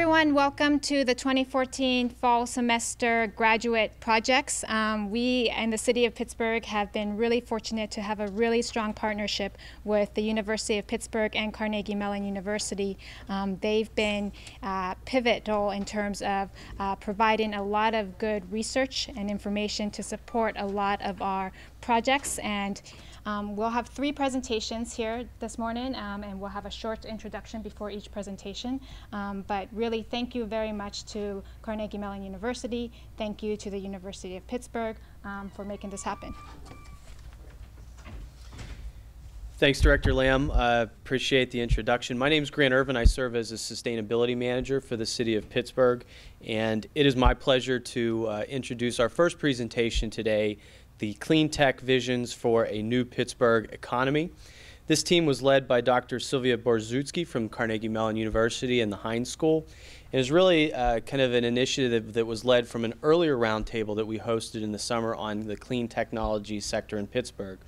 Everyone. Welcome to the 2014 fall semester graduate projects. Um, we in the city of Pittsburgh have been really fortunate to have a really strong partnership with the University of Pittsburgh and Carnegie Mellon University. Um, they've been uh, pivotal in terms of uh, providing a lot of good research and information to support a lot of our projects and um, we'll have three presentations here this morning, um, and we'll have a short introduction before each presentation. Um, but really, thank you very much to Carnegie Mellon University. Thank you to the University of Pittsburgh um, for making this happen. Thanks, Director Lamb. Uh, appreciate the introduction. My name is Grant Ervin. I serve as a sustainability manager for the city of Pittsburgh, and it is my pleasure to uh, introduce our first presentation today the clean tech visions for a new Pittsburgh economy. This team was led by Dr. Silvia Borzutzky from Carnegie Mellon University and the Heinz School. It was really uh, kind of an initiative that was led from an earlier roundtable that we hosted in the summer on the clean technology sector in Pittsburgh.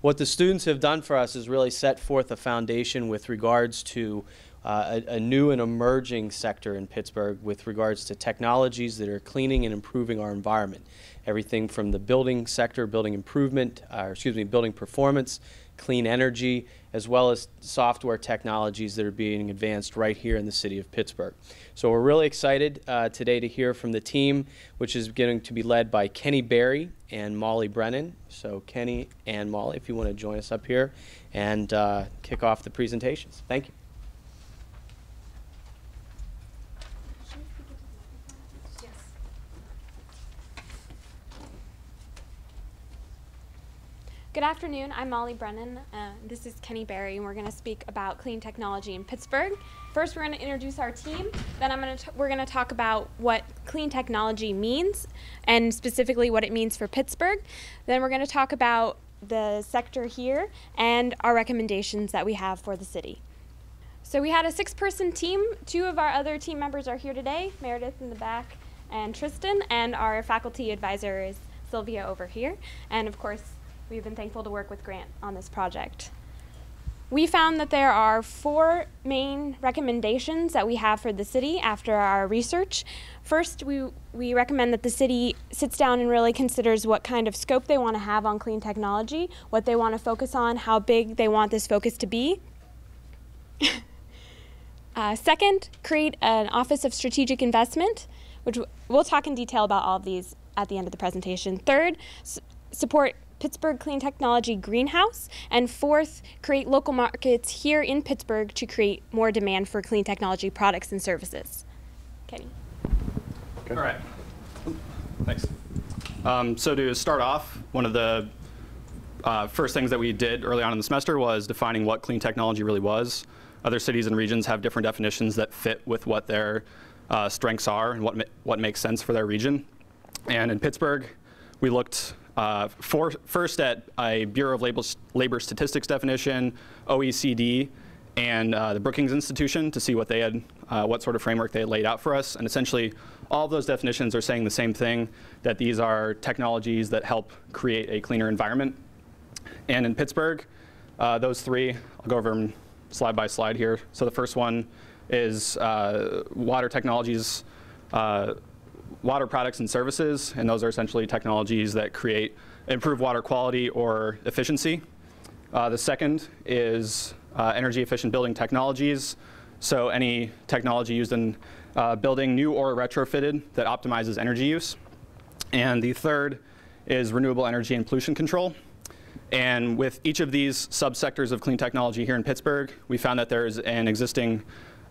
What the students have done for us is really set forth a foundation with regards to uh, a, a, new and emerging sector in Pittsburgh with regards to technologies that are cleaning and improving our environment everything from the building sector, building improvement, uh, excuse me, building performance, clean energy, as well as software technologies that are being advanced right here in the city of Pittsburgh. So we're really excited uh, today to hear from the team, which is going to be led by Kenny Barry and Molly Brennan. So Kenny and Molly, if you want to join us up here and uh, kick off the presentations. Thank you. Good afternoon, I'm Molly Brennan. Uh, this is Kenny Berry, and we're going to speak about clean technology in Pittsburgh. First, we're going to introduce our team. Then, I'm going to we're going to talk about what clean technology means, and specifically what it means for Pittsburgh. Then, we're going to talk about the sector here and our recommendations that we have for the city. So, we had a six-person team. Two of our other team members are here today: Meredith in the back, and Tristan. And our faculty advisor is Silvia over here. And of course, We've been thankful to work with Grant on this project. We found that there are four main recommendations that we have for the city after our research. First, we, we recommend that the city sits down and really considers what kind of scope they want to have on clean technology, what they want to focus on, how big they want this focus to be. uh, second, create an Office of Strategic Investment, which we'll talk in detail about all of these at the end of the presentation. Third, support Pittsburgh Clean Technology Greenhouse. And fourth, create local markets here in Pittsburgh to create more demand for clean technology products and services. Kenny. Okay. All right. Thanks. Um, so to start off, one of the uh, first things that we did early on in the semester was defining what clean technology really was. Other cities and regions have different definitions that fit with what their uh, strengths are and what, ma what makes sense for their region. And in Pittsburgh, we looked uh, for, first at a Bureau of Labor, Labor Statistics definition, OECD, and uh, the Brookings Institution to see what they had, uh, what sort of framework they had laid out for us. And essentially, all of those definitions are saying the same thing, that these are technologies that help create a cleaner environment. And in Pittsburgh, uh, those three, I'll go over them slide by slide here. So the first one is uh, water technologies uh, water products and services, and those are essentially technologies that create improved water quality or efficiency. Uh, the second is uh, energy efficient building technologies. So any technology used in uh, building new or retrofitted that optimizes energy use. And the third is renewable energy and pollution control. And with each of these subsectors of clean technology here in Pittsburgh, we found that there's an existing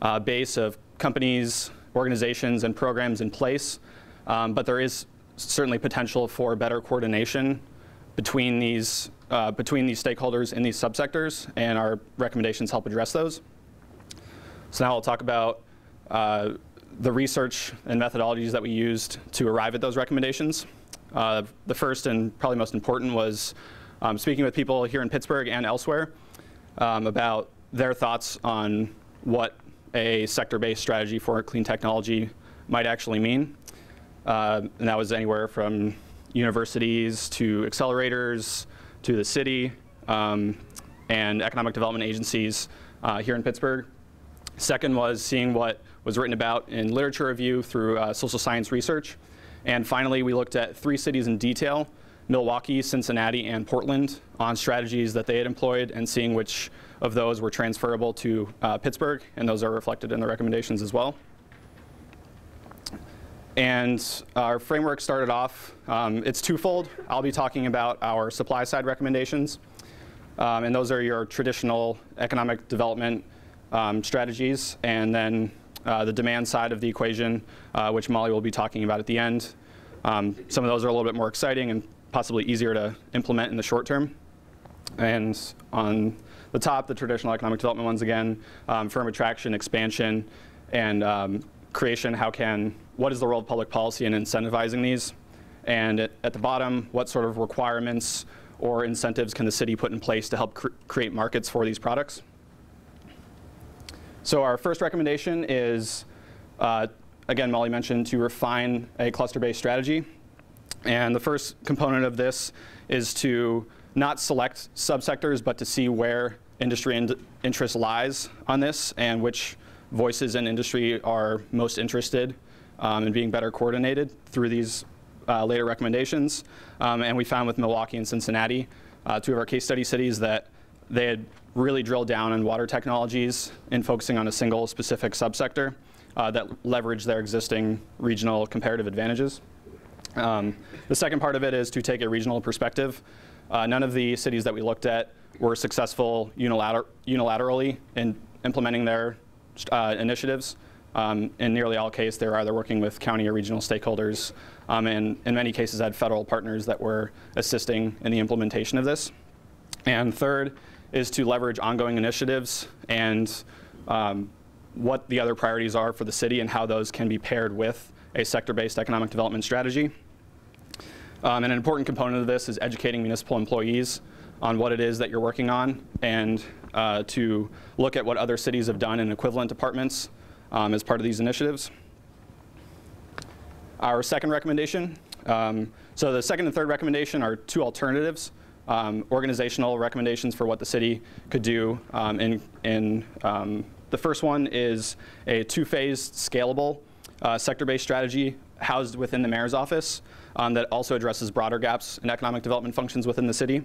uh, base of companies, organizations, and programs in place um, but there is certainly potential for better coordination between these, uh, between these stakeholders in these subsectors, and our recommendations help address those. So now I'll talk about uh, the research and methodologies that we used to arrive at those recommendations. Uh, the first and probably most important was um, speaking with people here in Pittsburgh and elsewhere um, about their thoughts on what a sector-based strategy for clean technology might actually mean. Uh, and that was anywhere from universities to accelerators to the city um, and economic development agencies uh, here in Pittsburgh. Second was seeing what was written about in literature review through uh, social science research. And finally, we looked at three cities in detail, Milwaukee, Cincinnati, and Portland, on strategies that they had employed and seeing which of those were transferable to uh, Pittsburgh, and those are reflected in the recommendations as well. And our framework started off, um, it's twofold. I'll be talking about our supply side recommendations. Um, and those are your traditional economic development um, strategies. And then uh, the demand side of the equation, uh, which Molly will be talking about at the end. Um, some of those are a little bit more exciting and possibly easier to implement in the short term. And on the top, the traditional economic development ones again, um, firm attraction, expansion, and um, creation, how can, what is the role of public policy in incentivizing these? And at, at the bottom, what sort of requirements or incentives can the city put in place to help cr create markets for these products? So our first recommendation is, uh, again, Molly mentioned, to refine a cluster-based strategy. And the first component of this is to not select subsectors, but to see where industry in interest lies on this and which voices in industry are most interested um, in being better coordinated through these uh, later recommendations. Um, and we found with Milwaukee and Cincinnati, uh, two of our case study cities, that they had really drilled down on water technologies and focusing on a single specific subsector uh, that leveraged their existing regional comparative advantages. Um, the second part of it is to take a regional perspective. Uh, none of the cities that we looked at were successful unilater unilaterally in implementing their uh, initiatives. Um, in nearly all cases, they're either working with county or regional stakeholders, um, and in many cases had federal partners that were assisting in the implementation of this. And third is to leverage ongoing initiatives and um, what the other priorities are for the city and how those can be paired with a sector-based economic development strategy. Um, and an important component of this is educating municipal employees on what it is that you're working on and uh, to look at what other cities have done in equivalent departments um, as part of these initiatives. Our second recommendation, um, so the second and third recommendation are two alternatives, um, organizational recommendations for what the city could do. Um, in, in um, the first one is a two-phase scalable uh, sector-based strategy housed within the mayor's office um, that also addresses broader gaps in economic development functions within the city.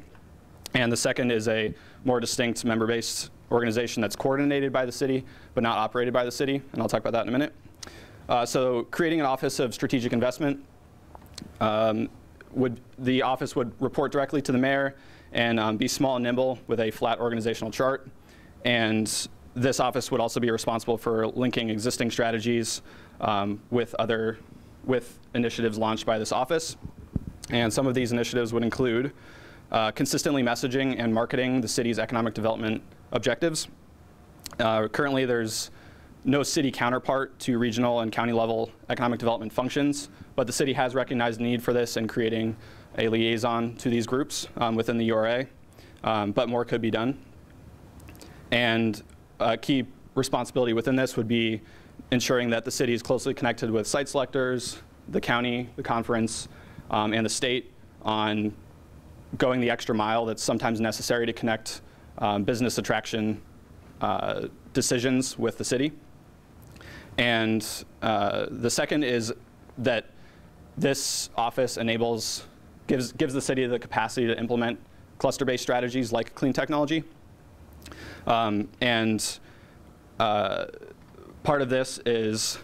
And the second is a more distinct member-based organization that's coordinated by the city, but not operated by the city, and I'll talk about that in a minute. Uh, so creating an Office of Strategic Investment, um, would, the office would report directly to the mayor and um, be small and nimble with a flat organizational chart. And this office would also be responsible for linking existing strategies um, with other, with initiatives launched by this office. And some of these initiatives would include uh, consistently messaging and marketing the city's economic development objectives. Uh, currently, there's no city counterpart to regional and county level economic development functions, but the city has recognized the need for this in creating a liaison to these groups um, within the URA, um, but more could be done. And a key responsibility within this would be ensuring that the city is closely connected with site selectors, the county, the conference, um, and the state on going the extra mile that's sometimes necessary to connect um, business attraction uh, decisions with the city. And uh, the second is that this office enables, gives, gives the city the capacity to implement cluster-based strategies like clean technology. Um, and uh, part of this is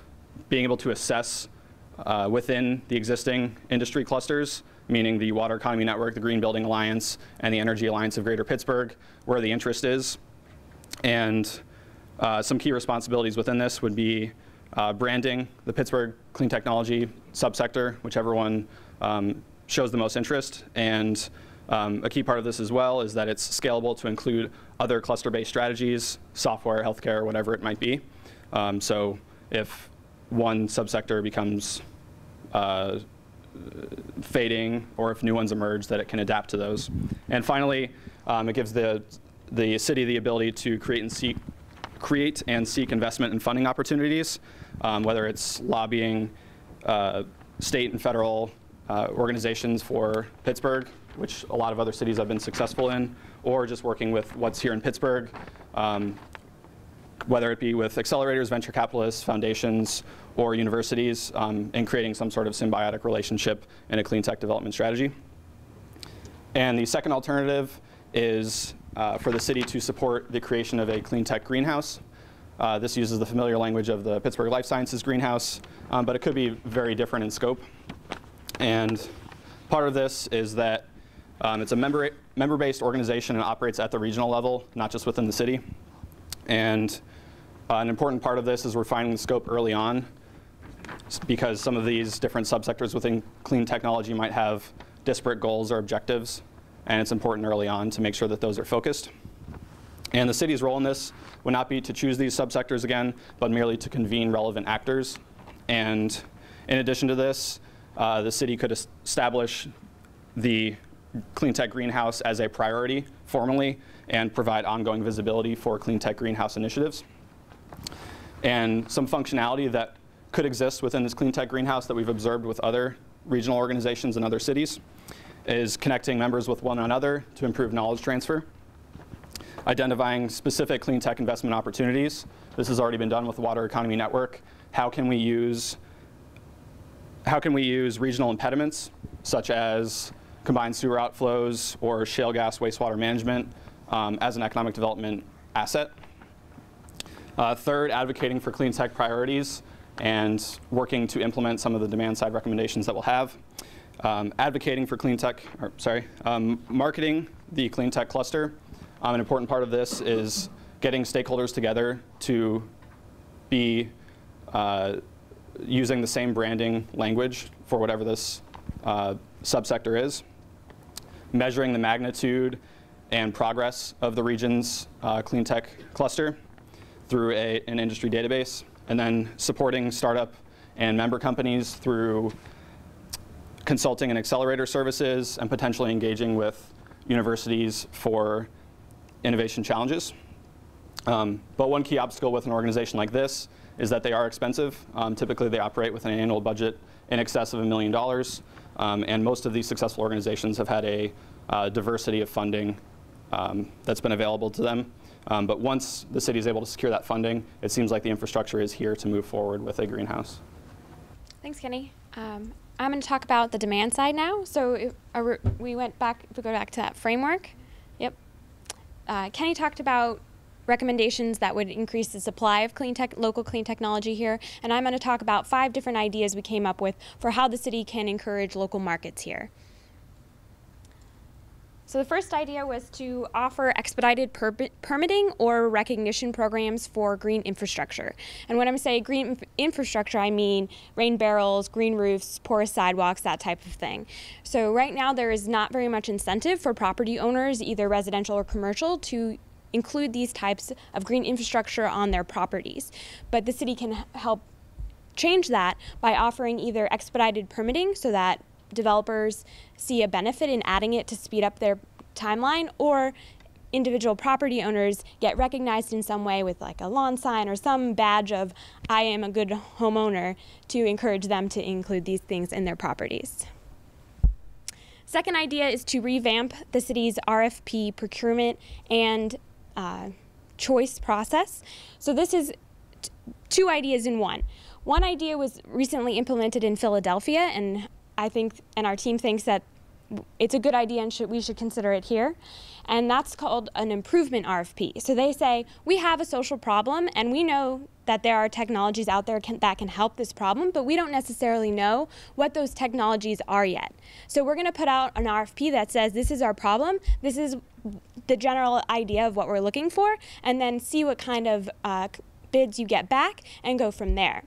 being able to assess uh, within the existing industry clusters meaning the Water Economy Network, the Green Building Alliance, and the Energy Alliance of Greater Pittsburgh, where the interest is. And uh, some key responsibilities within this would be uh, branding the Pittsburgh clean technology subsector, whichever one um, shows the most interest. And um, a key part of this as well is that it's scalable to include other cluster-based strategies, software, healthcare, whatever it might be. Um, so if one subsector becomes uh, fading or if new ones emerge that it can adapt to those. And finally, um, it gives the, the city the ability to create and seek, create and seek investment and funding opportunities, um, whether it's lobbying uh, state and federal uh, organizations for Pittsburgh, which a lot of other cities have been successful in, or just working with what's here in Pittsburgh, um, whether it be with accelerators, venture capitalists, foundations, or universities, um, and creating some sort of symbiotic relationship in a clean tech development strategy. And the second alternative is uh, for the city to support the creation of a clean tech greenhouse. Uh, this uses the familiar language of the Pittsburgh Life Sciences greenhouse, um, but it could be very different in scope. And part of this is that um, it's a member, member-based organization and operates at the regional level, not just within the city. And uh, an important part of this is refining the scope early on because some of these different subsectors within clean technology might have disparate goals or objectives, and it's important early on to make sure that those are focused. And the city's role in this would not be to choose these subsectors again, but merely to convene relevant actors. And in addition to this, uh, the city could establish the clean tech greenhouse as a priority formally and provide ongoing visibility for clean tech greenhouse initiatives. And some functionality that could exist within this clean tech greenhouse that we've observed with other regional organizations in other cities is connecting members with one another to improve knowledge transfer, identifying specific clean tech investment opportunities. This has already been done with the Water Economy Network. How can we use how can we use regional impediments such as combined sewer outflows or shale gas wastewater management um, as an economic development asset? Uh, third, advocating for clean tech priorities and working to implement some of the demand side recommendations that we'll have. Um, advocating for clean tech, or sorry, um, marketing the clean tech cluster. Um, an important part of this is getting stakeholders together to be uh, using the same branding language for whatever this uh, subsector is. Measuring the magnitude and progress of the region's uh, clean tech cluster through a, an industry database and then supporting startup and member companies through consulting and accelerator services and potentially engaging with universities for innovation challenges. Um, but one key obstacle with an organization like this is that they are expensive. Um, typically they operate with an annual budget in excess of a million dollars. Um, and most of these successful organizations have had a uh, diversity of funding um, that's been available to them. Um, but once the city is able to secure that funding, it seems like the infrastructure is here to move forward with a greenhouse. Thanks, Kenny. Um, I'm going to talk about the demand side now. So if, we went back, if we go back to that framework. Yep. Uh, Kenny talked about recommendations that would increase the supply of clean tech, local clean technology here. And I'm going to talk about five different ideas we came up with for how the city can encourage local markets here. So the first idea was to offer expedited per permitting or recognition programs for green infrastructure. And when I'm saying green inf infrastructure, I mean rain barrels, green roofs, porous sidewalks, that type of thing. So right now there is not very much incentive for property owners, either residential or commercial, to include these types of green infrastructure on their properties. But the city can help change that by offering either expedited permitting so that developers see a benefit in adding it to speed up their timeline or individual property owners get recognized in some way with like a lawn sign or some badge of I am a good homeowner to encourage them to include these things in their properties. Second idea is to revamp the city's RFP procurement and uh, choice process. So this is two ideas in one. One idea was recently implemented in Philadelphia and I think, and our team thinks that it's a good idea and should, we should consider it here. And that's called an improvement RFP. So they say, we have a social problem and we know that there are technologies out there can, that can help this problem, but we don't necessarily know what those technologies are yet. So we're going to put out an RFP that says this is our problem, this is the general idea of what we're looking for, and then see what kind of uh, bids you get back and go from there.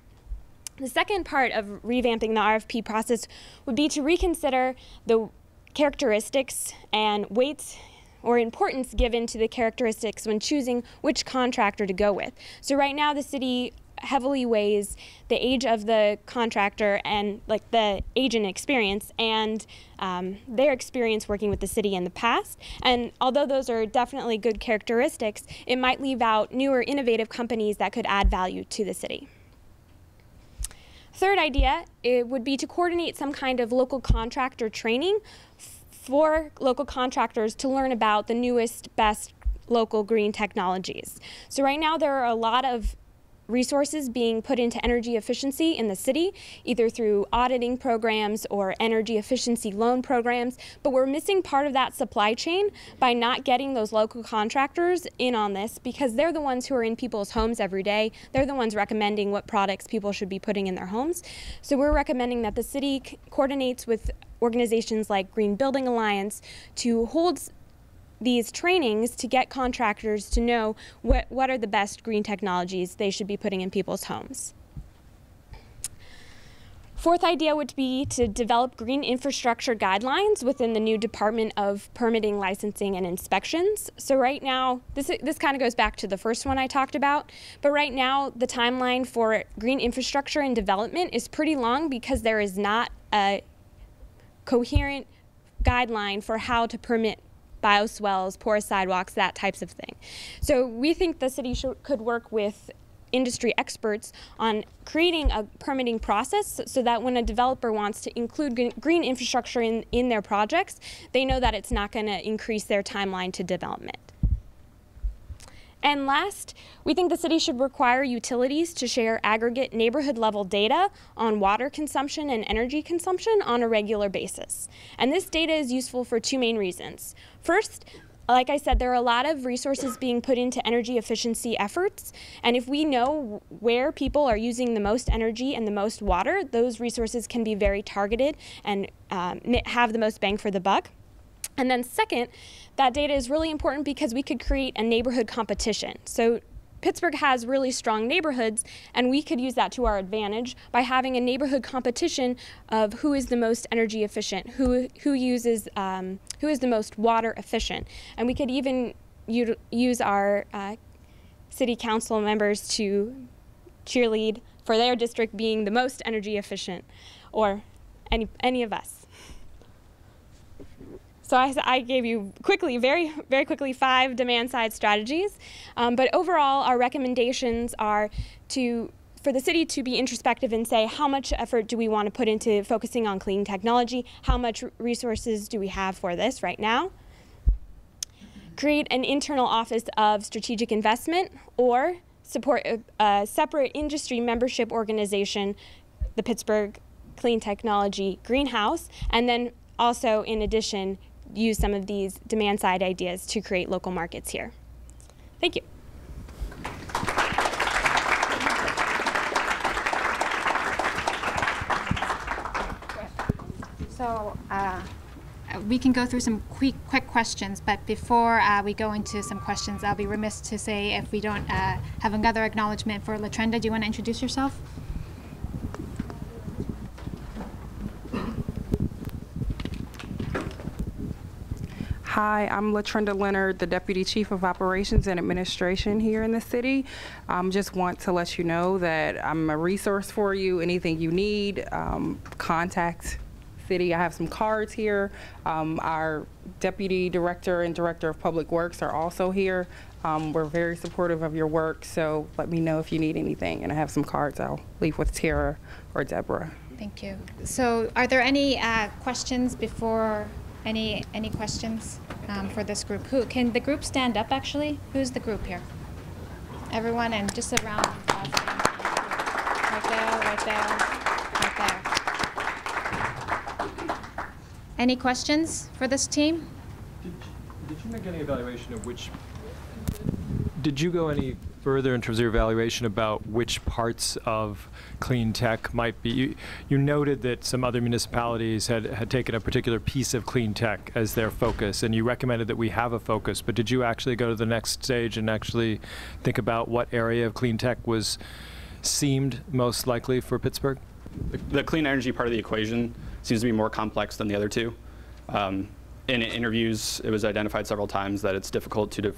The second part of revamping the RFP process would be to reconsider the characteristics and weights or importance given to the characteristics when choosing which contractor to go with. So right now the city heavily weighs the age of the contractor and like the agent experience and um, their experience working with the city in the past. And although those are definitely good characteristics, it might leave out newer innovative companies that could add value to the city. Third idea it would be to coordinate some kind of local contractor training for local contractors to learn about the newest, best local green technologies. So right now there are a lot of resources being put into energy efficiency in the city, either through auditing programs or energy efficiency loan programs. But we're missing part of that supply chain by not getting those local contractors in on this because they're the ones who are in people's homes every day. They're the ones recommending what products people should be putting in their homes. So we're recommending that the city coordinates with organizations like Green Building Alliance to hold these trainings to get contractors to know what, what are the best green technologies they should be putting in people's homes. Fourth idea would be to develop green infrastructure guidelines within the new Department of Permitting, Licensing, and Inspections. So right now, this, this kind of goes back to the first one I talked about, but right now the timeline for green infrastructure and development is pretty long because there is not a coherent guideline for how to permit bioswales, porous sidewalks, that types of thing. So we think the city should, could work with industry experts on creating a permitting process so that when a developer wants to include green infrastructure in, in their projects, they know that it's not going to increase their timeline to development. And last, we think the city should require utilities to share aggregate neighborhood level data on water consumption and energy consumption on a regular basis. And this data is useful for two main reasons. First, like I said, there are a lot of resources being put into energy efficiency efforts. And if we know where people are using the most energy and the most water, those resources can be very targeted and um, have the most bang for the buck. And then second, that data is really important because we could create a neighborhood competition. So Pittsburgh has really strong neighborhoods, and we could use that to our advantage by having a neighborhood competition of who is the most energy efficient, who who uses um, who is the most water efficient, and we could even use our uh, city council members to cheerlead for their district being the most energy efficient, or any any of us. So I, I, gave you quickly, very, very quickly, five demand side strategies. Um, but overall, our recommendations are to for the city to be introspective and say how much effort do we want to put into focusing on clean technology? How much resources do we have for this right now? Create an internal office of strategic investment or support a, a separate industry membership organization, the Pittsburgh Clean Technology Greenhouse, and then also, in addition, use some of these demand side ideas to create local markets here. Thank you. So uh, we can go through some quick, quick questions, but before uh, we go into some questions, I'll be remiss to say if we don't uh, have another acknowledgement for Latrenda, do you want to introduce yourself? Hi, I'm Latrenda Leonard, the Deputy Chief of Operations and Administration here in the city. Um, just want to let you know that I'm a resource for you. Anything you need, um, contact city. I have some cards here. Um, our Deputy Director and Director of Public Works are also here. Um, we're very supportive of your work, so let me know if you need anything. And I have some cards I'll leave with Tara or Deborah. Thank you. So are there any uh, questions before any any questions um, for this group? Who can the group stand up? Actually, who's the group here? Everyone, and just a round of applause. Right there, right there, right there. Any questions for this team? Did, did you make any evaluation of which? Did you go any further in terms of your evaluation about which parts of clean tech might be? You, you noted that some other municipalities had, had taken a particular piece of clean tech as their focus, and you recommended that we have a focus, but did you actually go to the next stage and actually think about what area of clean tech was seemed most likely for Pittsburgh? The, the clean energy part of the equation seems to be more complex than the other two. Um, in interviews, it was identified several times that it's difficult to,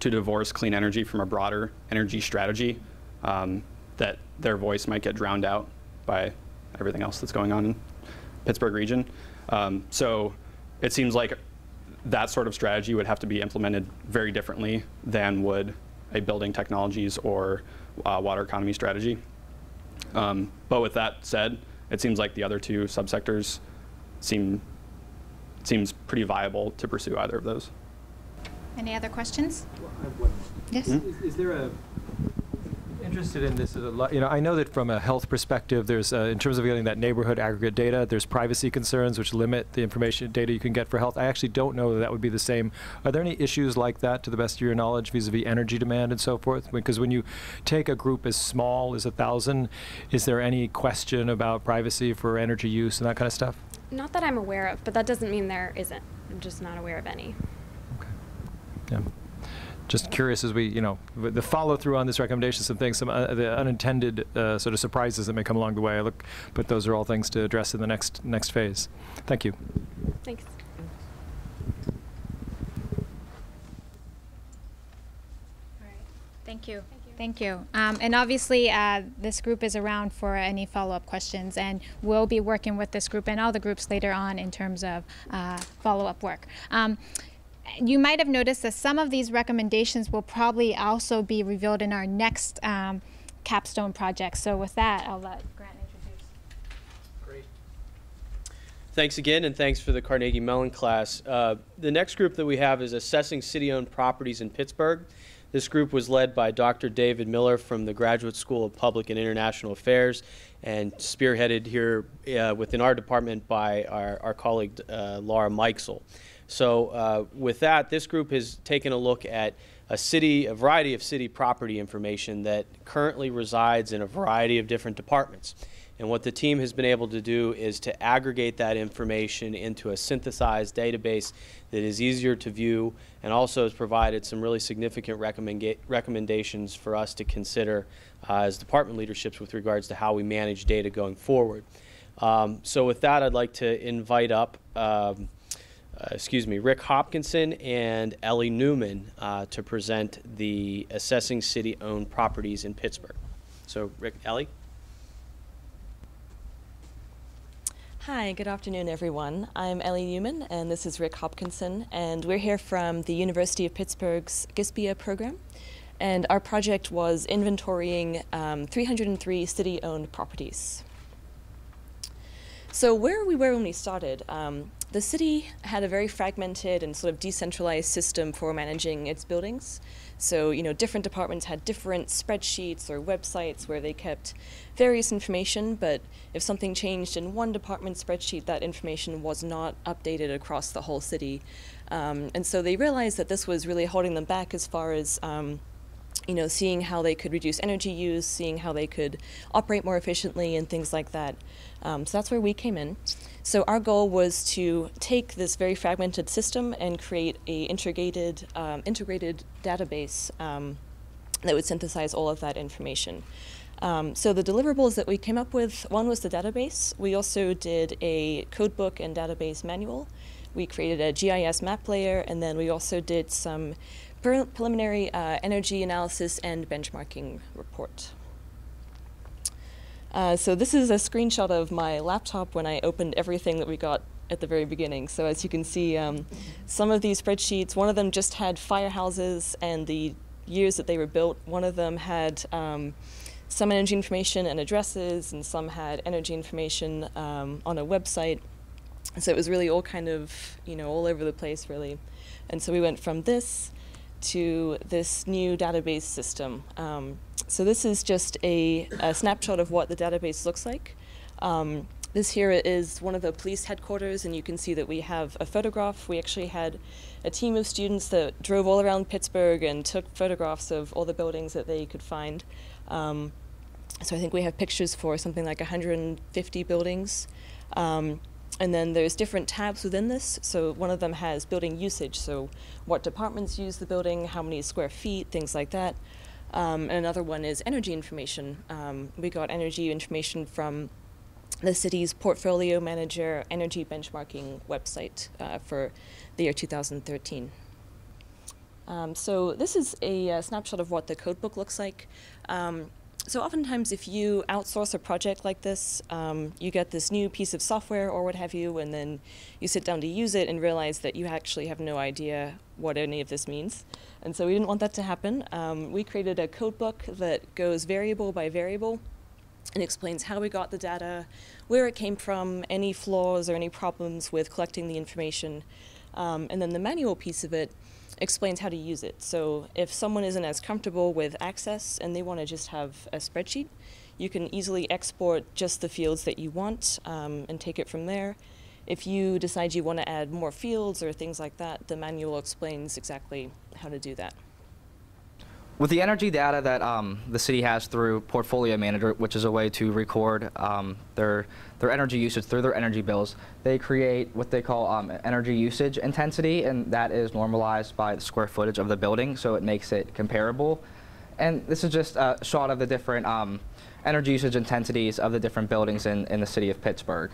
to divorce clean energy from a broader energy strategy, um, that their voice might get drowned out by everything else that's going on in Pittsburgh region. Um, so it seems like that sort of strategy would have to be implemented very differently than would a building technologies or uh, water economy strategy. Um, but with that said, it seems like the other two subsectors seem seems pretty viable to pursue either of those. Any other questions? Yes? Is, is there a interested in this? A lo- you know, I know that from a health perspective, there's uh, in terms of getting that neighborhood aggregate data, there's privacy concerns which limit the information data you can get for health. I actually don't know that that would be the same. Are there any issues like that, to the best of your knowledge, vis-a-vis energy demand and so forth? Because when you take a group as small as a thousand, is there any question about privacy for energy use and that kind of stuff? Not that I'm aware of, but that doesn't mean there isn't. I'm just not aware of any. Okay. Yeah. Just curious as we, you know, the follow through on this recommendation, some things, some uh, the unintended uh, sort of surprises that may come along the way. I look, but those are all things to address in the next next phase. Thank you. Thanks. Thank you. Thank you. Um, and obviously, uh, this group is around for any follow-up questions, and we'll be working with this group and all the groups later on in terms of uh, follow-up work. Um, you might have noticed that some of these recommendations will probably also be revealed in our next um, capstone project. So with that, I'll let Grant introduce. Great. Thanks again, and thanks for the Carnegie Mellon class. Uh, the next group that we have is Assessing City-Owned Properties in Pittsburgh. This group was led by Dr. David Miller from the Graduate School of Public and International Affairs and spearheaded here uh, within our department by our, our colleague uh, Laura Meixell. So uh, with that, this group has taken a look at a city, a variety of city property information that currently resides in a variety of different departments. And what the team has been able to do is to aggregate that information into a synthesized database that is easier to view and also has provided some really significant recommenda- recommendations for us to consider uh, as department leaderships with regards to how we manage data going forward. Um, so with that, I'd like to invite up um, excuse me, Rick Hopkinson and Ellie Newman uh, to present the assessing city-owned properties in Pittsburgh. So, Rick, Ellie. Hi, good afternoon, everyone. I'm Ellie Newman, and this is Rick Hopkinson, and we're here from the University of Pittsburgh's GSPIA program. And our project was inventorying um, 303 city owned properties. So, where we were when we started, um, the city had a very fragmented and sort of decentralized system for managing its buildings. So, you know, different departments had different spreadsheets or websites where they kept various information, but if something changed in one department spreadsheet, that information was not updated across the whole city. Um, and so they realized that this was really holding them back as far as um, you know, seeing how they could reduce energy use, seeing how they could operate more efficiently, and things like that. Um, so that's where we came in. So our goal was to take this very fragmented system and create a integrated, um, integrated database um, that would synthesize all of that information. Um, so the deliverables that we came up with, one was the database. We also did a codebook and database manual. We created a GIS map layer, and then we also did some pre- preliminary uh, energy analysis and benchmarking report. Uh, so this is a screenshot of my laptop when I opened everything that we got at the very beginning. So as you can see, um, some of these spreadsheets, one of them just had firehouses and the years that they were built. One of them had um, some energy information and addresses, and some had energy information um, on a website. So it was really all kind of, you know, all over the place, really. And so we went from this to this new database system. Um, so this is just a, a, snapshot of what the database looks like. Um, this here is one of the police headquarters, and you can see that we have a photograph. We actually had a team of students that drove all around Pittsburgh and took photographs of all the buildings that they could find. Um, so I think we have pictures for something like 150 buildings. Um, and then there's different tabs within this. So one of them has building usage, so what departments use the building, how many square feet, things like that. Um, and another one is energy information. Um, we got energy information from the city's portfolio manager energy benchmarking website uh, for the year 2013. Um, so this is a, a, snapshot of what the codebook looks like. Um, so oftentimes if you outsource a project like this, um, you get this new piece of software or what have you, and then you sit down to use it and realize that you actually have no idea what any of this means. And so we didn't want that to happen. Um, we created a code book that goes variable by variable and explains how we got the data, where it came from, any flaws or any problems with collecting the information. Um, and then the manual piece of it explains how to use it. So if someone isn't as comfortable with access and they want to just have a spreadsheet, you can easily export just the fields that you want um, and take it from there. If you decide you want to add more fields or things like that, the manual explains exactly how to do that. With the energy data that um, the city has through Portfolio Manager, which is a way to record um, their their energy usage through their energy bills, they create what they call um, energy usage intensity, and that is normalized by the square footage of the building, so it makes it comparable. And this is just a shot of the different um, energy usage intensities of the different buildings in, in the city of Pittsburgh.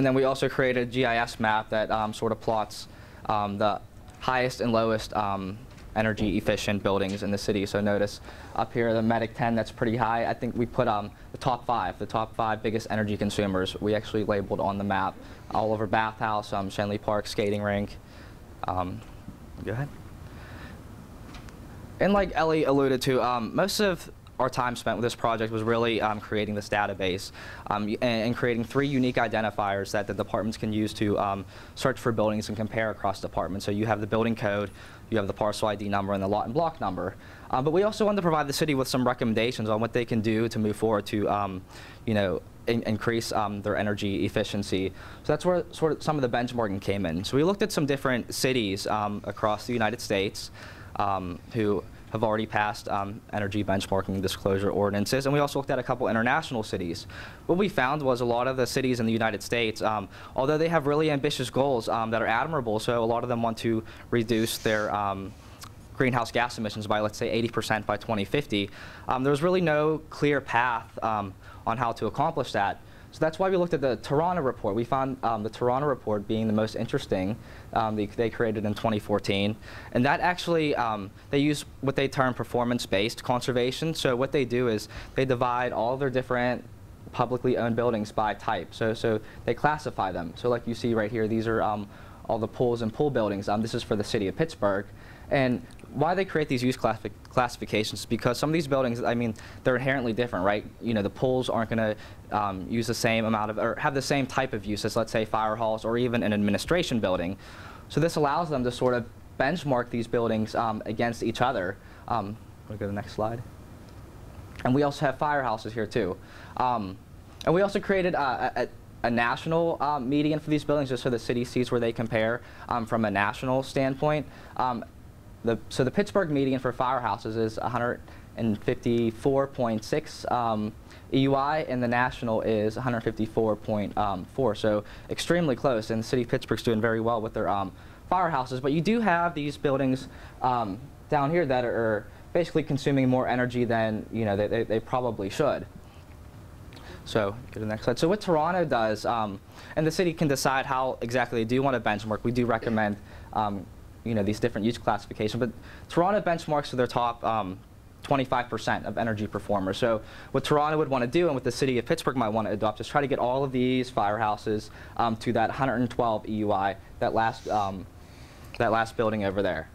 And then we also created a GIS map that um, sort of plots um, the highest and lowest um, energy efficient buildings in the city. So notice up here the Medic 10, that's pretty high. I think we put um, the top five, the top five biggest energy consumers. We actually labeled on the map Oliver Bathhouse, um, Schenley Park, skating rink. Um, go ahead. And like Ellie alluded to, um, most of our time spent with this project was really um, creating this database um, and, and, creating three unique identifiers that the departments can use to um, search for buildings and compare across departments. So you have the building code, you have the parcel ID number, and the lot and block number. Um, but we also wanted to provide the city with some recommendations on what they can do to move forward to, um, you know, in, increase um, their energy efficiency. So that's where sort of some of the benchmarking came in. So we looked at some different cities across the United States who have already passed um, energy benchmarking disclosure ordinances, and we also looked at a couple international cities. What we found was a lot of the cities in the United States, um, although they have really ambitious goals um, that are admirable, so a lot of them want to reduce their um, greenhouse gas emissions by, let's say, 80% by 2050, um, there was really no clear path um, on how to accomplish that. So that's why we looked at the Toronto report. We found um, the Toronto report being the most interesting. Um, they, they, created in 2014, and that actually um, they use what they term performance-based conservation. So what they do is they divide all their different publicly owned buildings by type. So so they classify them. So like you see right here, these are um, all the pools and pool buildings. Um, this is for the city of Pittsburgh, and why they create these use classi classifications because some of these buildings, I mean, they're inherently different, right? You know, the pools aren't going to um, use the same amount of, or have the same type of use as, let's say, fire halls or even an administration building. So this allows them to sort of benchmark these buildings um, against each other. Um, go to the next slide? And we also have firehouses here too. Um, and we also created uh, a, a national um, median for these buildings just so the city sees where they compare um, from a national standpoint. The, so the Pittsburgh median for firehouses is 154.6 um, EUI, and the national is 154.4. Um, so extremely close, and the city of Pittsburgh's doing very well with their um, firehouses. But you do have these buildings um, down here that are basically consuming more energy than you know they, they, they probably should. So go to the next slide. So what Toronto does, um, and the city can decide how exactly they do want to benchmark. We do recommend um, you know, these different use classifications. But Toronto benchmarks to their top 25% um, of energy performers. So what Toronto would want to do and what the city of Pittsburgh might want to adopt is try to get all of these firehouses um, to that 112 EUI, that last, um, that last building over there.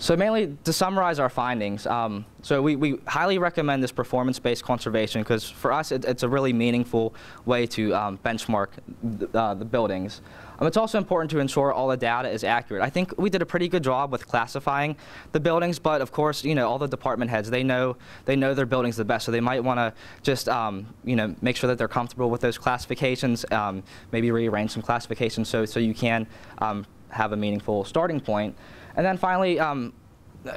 So mainly, to summarize our findings, um, so we, we highly recommend this performance-based conservation because for us it, it's a really meaningful way to um, benchmark th uh, the buildings. Um, it's also important to ensure all the data is accurate. I think we did a pretty good job with classifying the buildings, but of course, you know, all the department heads, they know, they know their buildings the best, so they might want to just, um, you know, make sure that they're comfortable with those classifications, um, maybe rearrange some classifications so, so you can um, have a meaningful starting point. And then finally, um,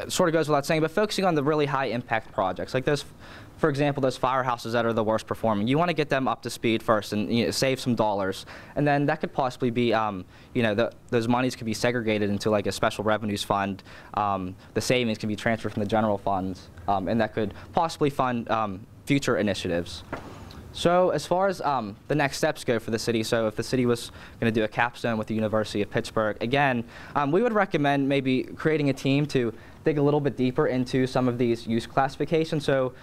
sort of goes without saying, but focusing on the really high impact projects, like those, for example, those firehouses that are the worst performing. You want to get them up to speed first and you know, save some dollars, and then that could possibly be, um, you know, the, those monies could be segregated into like a special revenues fund. Um, the savings can be transferred from the general funds, um, and that could possibly fund um, future initiatives. So as far as um, the next steps go for the city, so if the city was going to do a capstone with the University of Pittsburgh, again, um, we would recommend maybe creating a team to dig a little bit deeper into some of these use classifications. So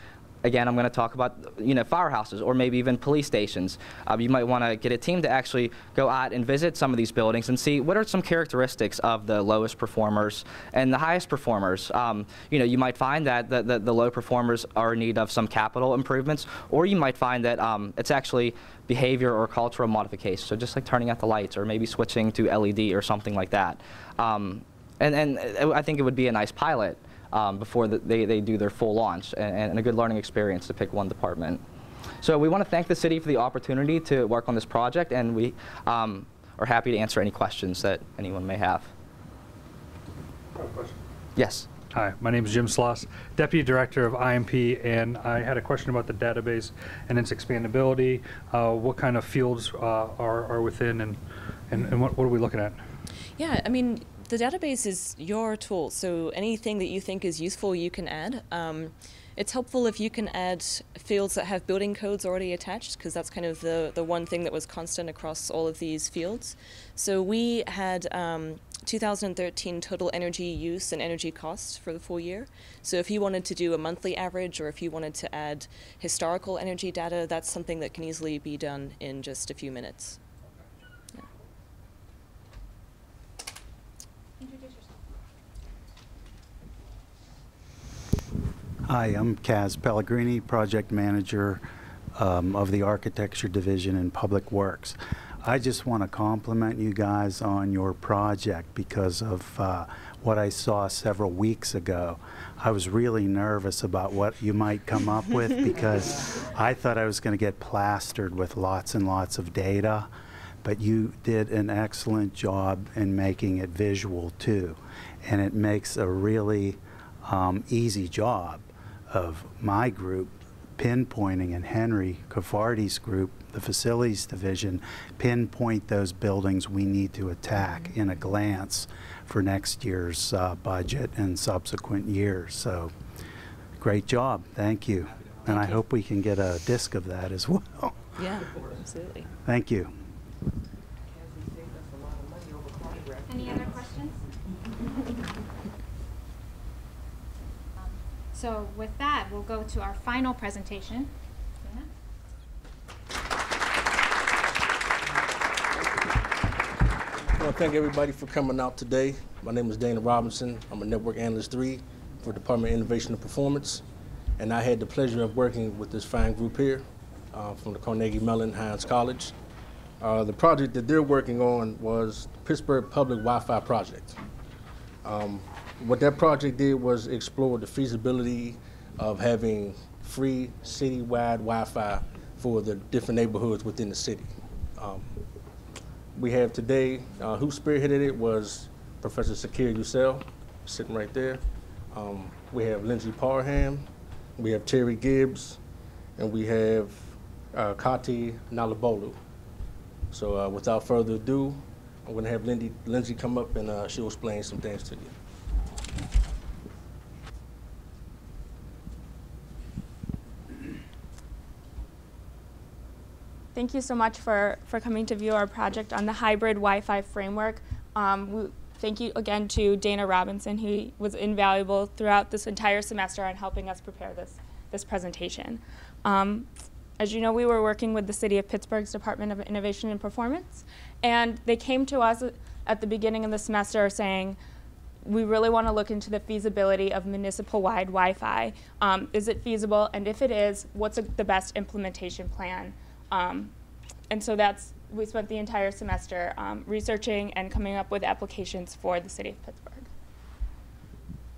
again, I'm going to talk about you know firehouses or maybe even police stations. Uh, you might want to get a team to actually go out and visit some of these buildings and see what are some characteristics of the lowest performers and the highest performers. Um, you know, you might find that the, the, the, low performers are in need of some capital improvements, or you might find that um, it's actually behavior or cultural modification. So just like turning out the lights or maybe switching to LED or something like that. Um, and, and I think it would be a nice pilot um, before the, they, they do their full launch and, and, a good learning experience to pick one department. So we want to thank the city for the opportunity to work on this project and we um, are happy to answer any questions that anyone may have. Yes. Hi, my name is Jim Sloss, Deputy Director of IMP, and I had a question about the database and its expandability. Uh, what kind of fields uh, are, are within and, and, and what, what are we looking at? Yeah, I mean, the database is your tool, so anything that you think is useful, you can add. Um, it's helpful if you can add fields that have building codes already attached, because that's kind of the, the one thing that was constant across all of these fields. So we had um, 2013 total energy use and energy costs for the full year. So if you wanted to do a monthly average or if you wanted to add historical energy data, that's something that can easily be done in just a few minutes. Hi, I'm Kaz Pellegrini, Project Manager um, of the Architecture Division in Public Works. I just want to compliment you guys on your project because of uh, what I saw several weeks ago. I was really nervous about what you might come up with because I thought I was going to get plastered with lots and lots of data, but you did an excellent job in making it visual too. And it makes a really um, easy job of my group pinpointing and Henry Cafardi's group, the facilities division, pinpoint those buildings we need to attack in a glance for next year's uh, budget and subsequent years. So great job. Thank you. Thank and I hope we can get a disc of that as well. Yeah, absolutely. Thank you. Any other questions? So with that, we'll go to our final presentation. I want to thank everybody for coming out today. My name is Dana Robinson. I'm a Network Analyst 3 for Department of Innovation and Performance. And I had the pleasure of working with this fine group here uh, from the Carnegie Mellon Heinz College. Uh, the project that they're working on was Pittsburgh Public Wi-Fi Project. Um, what that project did was explore the feasibility of having free citywide Wi-Fi for the different neighborhoods within the city. Um, we have today, uh, who spearheaded it was Professor Zakir Ussel, sitting right there. Um, we have Lindsay Parham, we have Terry Gibbs, and we have uh, Kati Nalabolu. So uh, without further ado, I'm gonna have Lindy, Lindsay come up and uh, she'll explain some things to you. Thank you so much for, for coming to view our project on the hybrid Wi-Fi framework. Um, we, thank you again to Dana Robinson, who was invaluable throughout this entire semester on helping us prepare this, this presentation. Um, as you know, we were working with the City of Pittsburgh's Department of Innovation and Performance, and they came to us at the beginning of the semester saying, we really want to look into the feasibility of municipal-wide Wi-Fi. Um, is it feasible? And if it is, what's a, the best implementation plan? Um, and so that's, we spent the entire semester um, researching and coming up with applications for the city of Pittsburgh.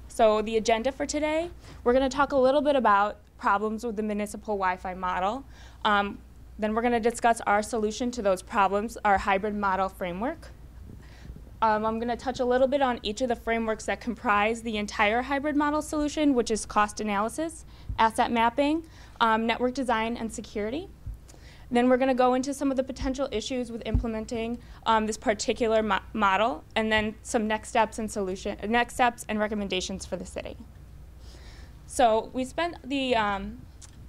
So the agenda for today, we're going to talk a little bit about problems with the municipal Wi-Fi model. Um, then we're going to discuss our solution to those problems, our hybrid model framework. Um, I'm going to touch a little bit on each of the frameworks that comprise the entire hybrid model solution, which is cost analysis, asset mapping, um, network design, and security. Then we're going to go into some of the potential issues with implementing um, this particular mo model, and then some next steps and solution, next steps and recommendations for the city. So we spent the um,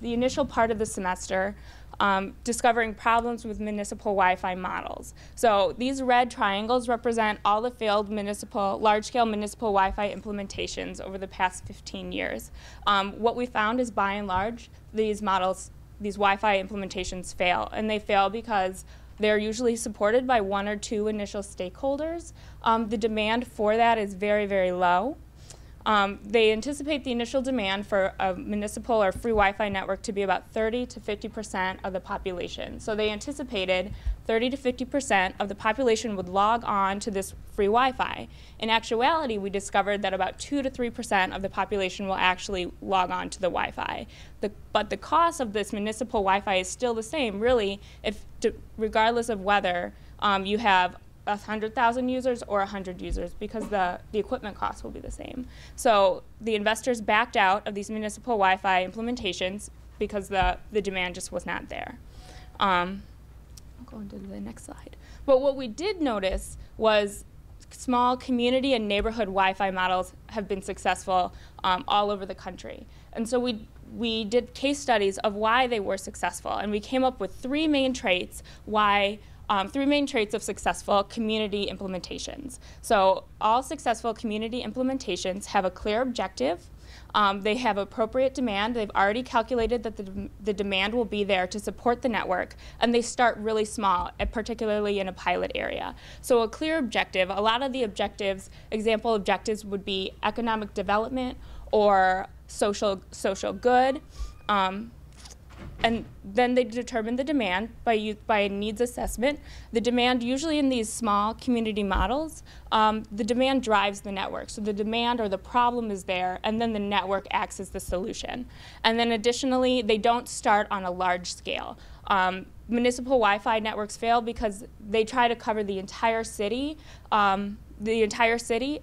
the initial part of the semester um, discovering problems with municipal Wi-Fi models. So these red triangles represent all the failed municipal, large-scale municipal Wi-Fi implementations over the past 15 years. Um, what we found is by and large, these models, these Wi-Fi implementations fail, and they fail because they're usually supported by one or two initial stakeholders. Um, the demand for that is very, very low. Um, they anticipate the initial demand for a municipal or free Wi-Fi network to be about 30 to 50 percent of the population. So they anticipated 30 to 50 percent of the population would log on to this free Wi-Fi. In actuality, we discovered that about 2 to 3 percent of the population will actually log on to the Wi-Fi. The, but the cost of this municipal Wi-Fi is still the same, really, if to, regardless of whether um, you have 100,000 users or 100 users because the, the equipment costs will be the same. So the investors backed out of these municipal Wi-Fi implementations because the, the demand just was not there. Um, go into the next slide. But what we did notice was small community and neighborhood Wi-Fi models have been successful um, all over the country. And so we, we did case studies of why they were successful. And we came up with three main traits why um, three main traits of successful community implementations. So all successful community implementations have a clear objective. Um, they have appropriate demand. They've already calculated that the, the demand will be there to support the network, and they start really small, particularly in a pilot area. So a clear objective, a lot of the objectives, example objectives would be economic development or social, social good. Um, and then they determine the demand by, by needs assessment. The demand, usually in these small community models, um, the demand drives the network. So the demand or the problem is there, and then the network acts as the solution. And then additionally, they don't start on a large scale. Um, municipal Wi-Fi networks fail because they try to cover the entire city, um, the entire city,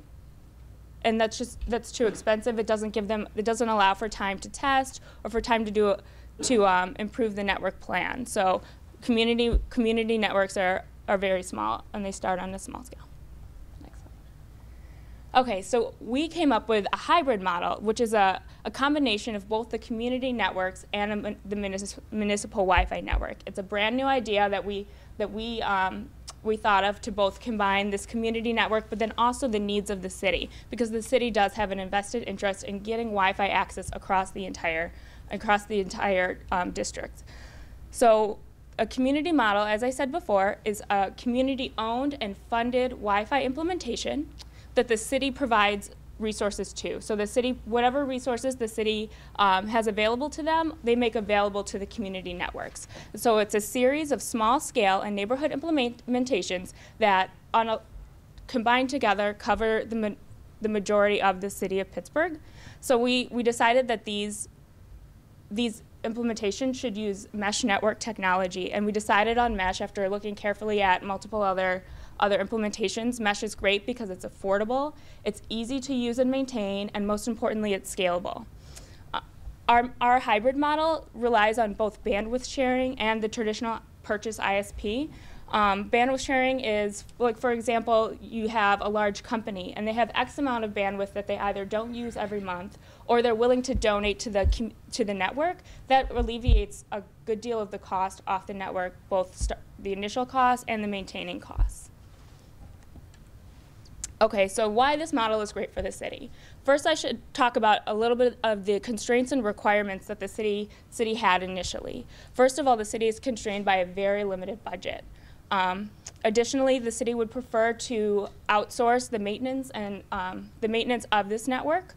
and that's just that's too expensive. It doesn't give them, it doesn't allow for time to test or for time to do to um, improve the network plan. So community, community networks are, are very small and they start on a small scale. Okay, so we came up with a hybrid model, which is a, a combination of both the community networks and a, the municipal, municipal Wi-Fi network. It's a brand new idea that we, that we, um, we thought of to both combine this community network, but then also the needs of the city, because the city does have an invested interest in getting Wi-Fi access across the entire across the entire um, district. So a community model, as I said before, is a community-owned and funded Wi-Fi implementation that the city provides resources to. So the city, whatever resources the city um, has available to them, they make available to the community networks. So it's a series of small-scale and neighborhood implementations that, on a, combined together, cover the, ma the majority of the city of Pittsburgh. So we, we decided that these these implementations should use mesh network technology. And we decided on mesh after looking carefully at multiple other other implementations. Mesh is great because it's affordable, it's easy to use and maintain, and most importantly, it's scalable. Uh, our, our hybrid model relies on both bandwidth sharing and the traditional purchase ISP. Um, bandwidth sharing is, like for example, you have a large company and they have X amount of bandwidth that they either don't use every month or they're willing to donate to the, to the network. That alleviates a good deal of the cost off the network, both the initial cost and the maintaining costs. Okay, so why this model is great for the city. First, I should talk about a little bit of the constraints and requirements that the city, city had initially. First of all, the city is constrained by a very limited budget. Um, additionally, the city would prefer to outsource the maintenance and um, the maintenance of this network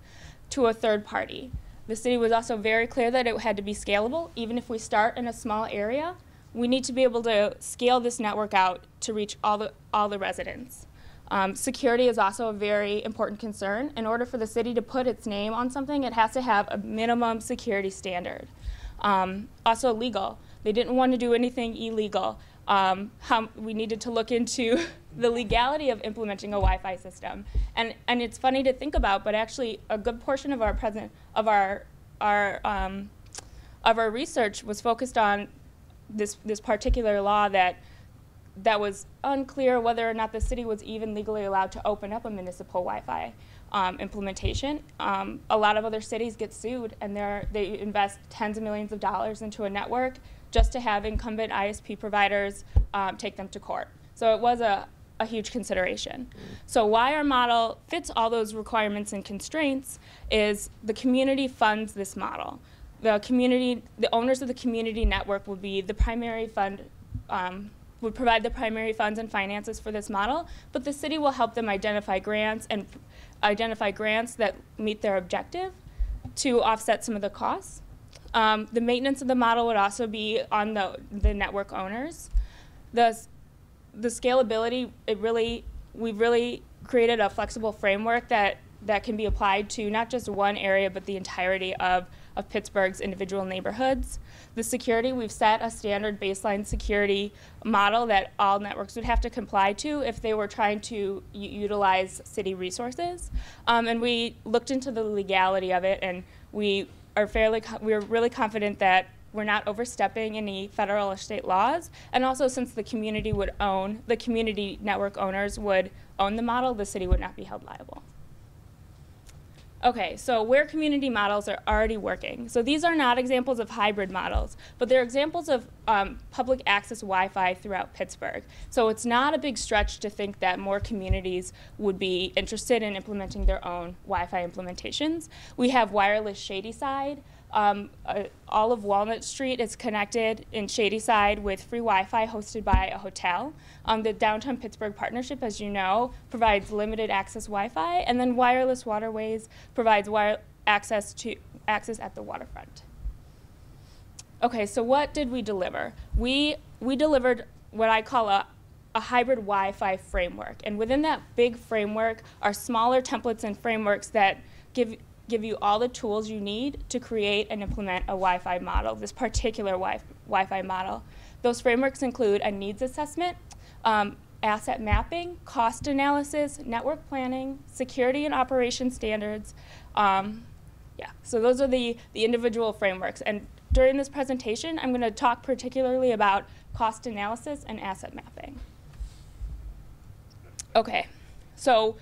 to a third party. The city was also very clear that it had to be scalable. Even if we start in a small area, we need to be able to scale this network out to reach all the, all the residents. Um, security is also a very important concern. In order for the city to put its name on something, it has to have a minimum security standard. Um, also legal. They didn't want to do anything illegal um, how we needed to look into the legality of implementing a Wi-Fi system. And, and it's funny to think about, but actually a good portion of our present of our our um, of our research was focused on this this particular law that that was unclear whether or not the city was even legally allowed to open up a municipal Wi-Fi um, implementation. Um, a lot of other cities get sued and they invest tens of millions of dollars into a network just to have incumbent ISP providers um, take them to court. So it was a, a huge consideration. So why our model fits all those requirements and constraints is the community funds this model. the community, the owners of the community network will be the primary fund, um, would provide the primary funds and finances for this model, but the city will help them identify grants and identify grants that meet their objective to offset some of the costs. Um, the maintenance of the model would also be on the, the network owners. The, the scalability, it really, we've really created a flexible framework that, that can be applied to not just one area, but the entirety of, of Pittsburgh's individual neighborhoods. The security, we've set a standard baseline security model that all networks would have to comply to if they were trying to utilize city resources. Um, and we looked into the legality of it, and we are fairly, we're really confident that we're not overstepping any federal or state laws. And also since the community would own, the community network owners would own the model, the city would not be held liable. Okay, so where community models are already working. So these are not examples of hybrid models, but they're examples of um, public access Wi-Fi throughout Pittsburgh. So it's not a big stretch to think that more communities would be interested in implementing their own Wi-Fi implementations. We have wireless Shadyside, um, uh, all of Walnut Street is connected in Shadyside with free Wi-Fi hosted by a hotel. Um, the Downtown Pittsburgh Partnership, as you know, provides limited access Wi-Fi, and then Wireless Waterways provides wire access to access at the waterfront. Okay, so what did we deliver? We we delivered what I call a a hybrid Wi-Fi framework, and within that big framework are smaller templates and frameworks that give give you all the tools you need to create and implement a Wi-Fi model, this particular wi- Wi-Fi model. Those frameworks include a needs assessment, um, asset mapping, cost analysis, network planning, security and operation standards. Um, yeah, so those are the, the individual frameworks. And during this presentation, I'm going to talk particularly about cost analysis and asset mapping. Okay, so